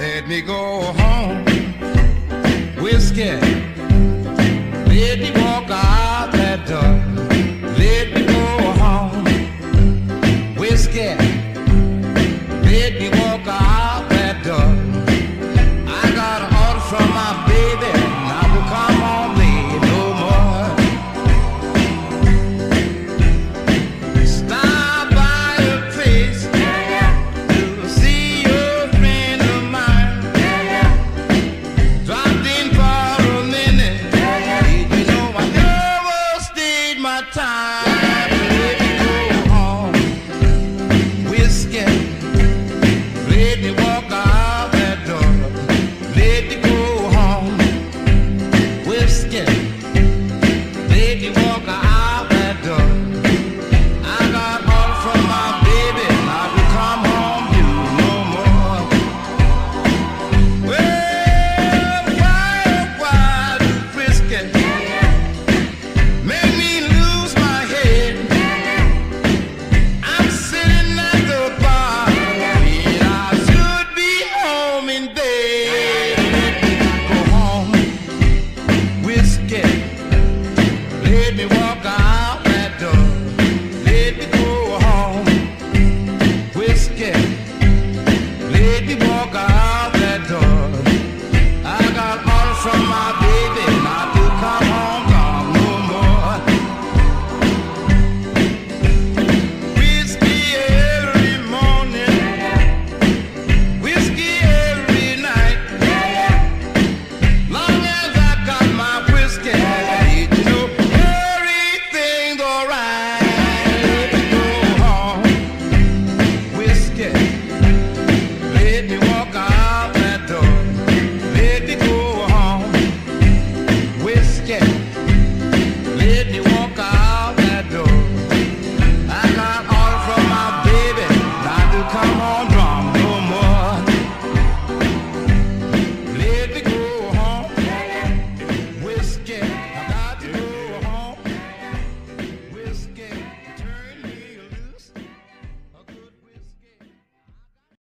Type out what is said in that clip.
Let me go home. Whiskey. Let me walk out that door. Let me go home. Whiskey. Let me